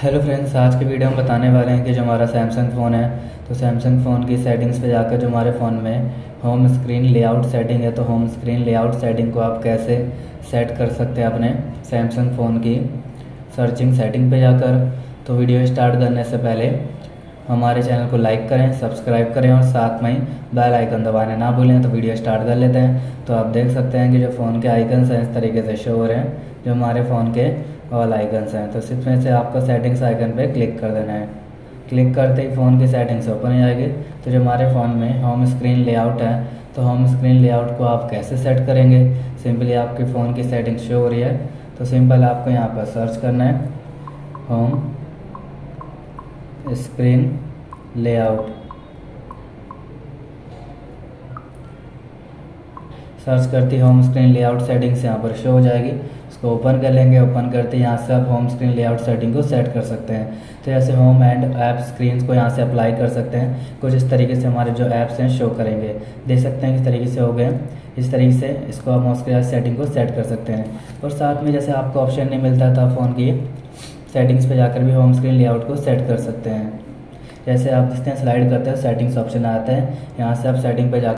Hello friends आज के video हम बताने वाले हैं कि जो हमारा सैमसंग फ़ोन है तो सैमसंग फ़ोन की सेटिंग्स पे जाकर जो हमारे फ़ोन में होम स्क्रीन लेआउट सेटिंग है तो होम स्क्रीन लेआउट सेटिंग को आप कैसे सेट कर सकते हैं अपने सैमसंग फ़ोन की सर्चिंग सेटिंग पे जाकर। तो वीडियो स्टार्ट करने से पहले हमारे चैनल को लाइक करें सब्सक्राइब करें और साथ में ही बेल आइकन दबाने ना भूलें। तो वीडियो स्टार्ट कर लेते हैं। तो आप देख सकते हैं कि जो फ़ोन के आइकन्स हैं, इस तरीके से शो हो रहे हैं। जो हमारे फ़ोन के ऑल आइकन्स हैं। तो सिर्फ़ में से आपको सेटिंग्स आइकन पे क्लिक कर देना है। क्लिक करते ही फ़ोन की सेटिंग्स ओपन हो जाएगी। तो जो हमारे फ़ोन में होम स्क्रीन लेआउट है तो होम स्क्रीन लेआउट को आप कैसे सेट करेंगे? सिंपली आपके फ़ोन की सेटिंग शो हो रही है। तो सिंपल आपको यहाँ पर सर्च करना है। होम स्क्रीन लेआउट सर्च करती होम स्क्रीन लेआउट सेटिंग्स यहाँ पर शो हो जाएगी। उसको ओपन कर लेंगे ओपन करते यहाँ से आप होम स्क्रीन लेआउट सेटिंग को सेट कर सकते हैं। तो जैसे होम एंड ऐप स्क्रीन को यहाँ से अप्लाई कर सकते हैं। कुछ इस तरीके से हमारे जो ऐप्स हैं शो करेंगे। देख सकते हैं किस तरीके से हो गए इस तरीके से इसको आप होम स्क्रीन सेटिंग को सेट कर सकते हैं। और साथ में जैसे आपको ऑप्शन नहीं मिलता था फ़ोन की सेटिंग्स पर जाकर भी होम स्क्रीन लेआउट को सेट कर सकते हैं। जैसे आप जिस स्लाइड करते हैं सेटिंग्स ऑप्शन आता है। यहाँ से आप सेटिंग पे जाकर